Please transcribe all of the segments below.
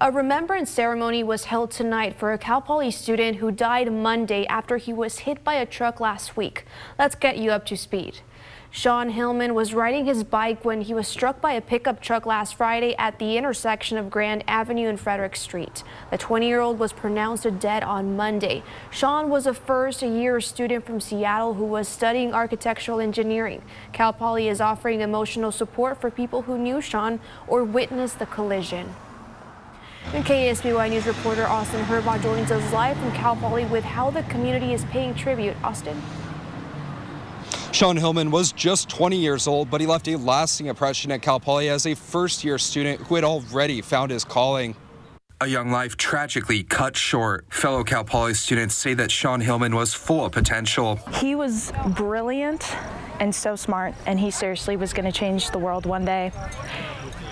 A remembrance ceremony was held tonight for a Cal Poly student who died Monday after he was hit by a truck last week. Let's get you up to speed. Sean Hillman was riding his bike when he was struck by a pickup truck last Friday at the intersection of Grand Avenue and Frederick Street. The 20-year-old was pronounced dead on Monday. Sean was a first-year student from Seattle who was studying architectural engineering. Cal Poly is offering emotional support for people who knew Sean or witnessed the collision. And KSBY News reporter Austin Herbaugh joins us live from Cal Poly with how the community is paying tribute. Austin. Sean Hillman was just 20 years old, but he left a lasting impression at Cal Poly as a first year student who had already found his calling. A young life tragically cut short. Fellow Cal Poly students say that Sean Hillman was full of potential. He was brilliant and so smart, and he seriously was going to change the world one day.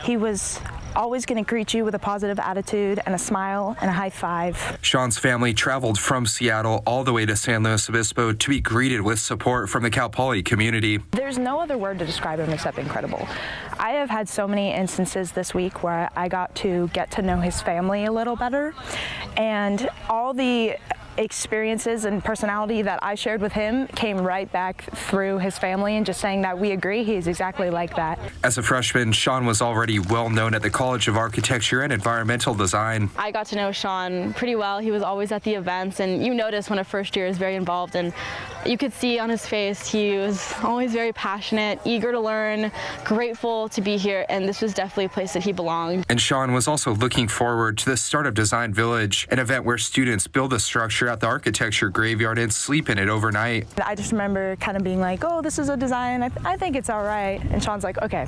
He was always going to greet you with a positive attitude and a smile and a high five. Sean's family traveled from Seattle all the way to San Luis Obispo to be greeted with support from the Cal Poly community. There's no other word to describe him except incredible. I have had so many instances this week where I got to get to know his family a little better and all the experiences and personality that I shared with him came right back through his family and just saying that we agree he's exactly like that. As a freshman, Sean was already well known at the College of Architecture and Environmental Design. I got to know Sean pretty well. He was always at the events and you notice when a first year is very involved and you could see on his face he was always very passionate, eager to learn, grateful to be here and this was definitely a place that he belonged. And Sean was also looking forward to the start of Design Village, an event where students build a structure at the architecture graveyard and sleep in it overnight. I just remember kind of being like, oh, this is a design. I, th I think it's all right. And Sean's like, okay,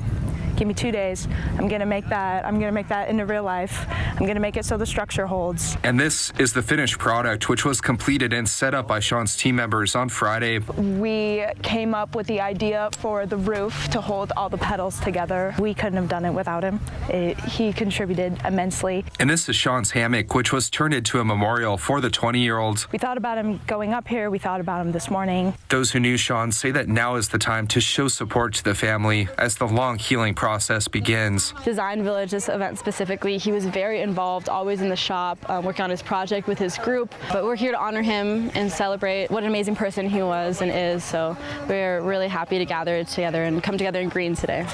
Give me two days. I'm going to make that. I'm going to make that into real life. I'm going to make it so the structure holds. And this is the finished product, which was completed and set up by Sean's team members on Friday. We came up with the idea for the roof to hold all the pedals together. We couldn't have done it without him. It, he contributed immensely. And this is Sean's hammock, which was turned into a memorial for the 20-year-old. We thought about him going up here. We thought about him this morning. Those who knew Sean say that now is the time to show support to the family as the long healing process process begins. Design Village, this event specifically, he was very involved, always in the shop, um, working on his project with his group. But we're here to honor him and celebrate what an amazing person he was and is. So we're really happy to gather together and come together in green today.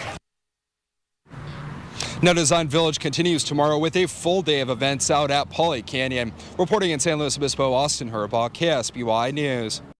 Now Design Village continues tomorrow with a full day of events out at Poly Canyon. Reporting in San Luis Obispo, Austin Herbaugh, KSBY News.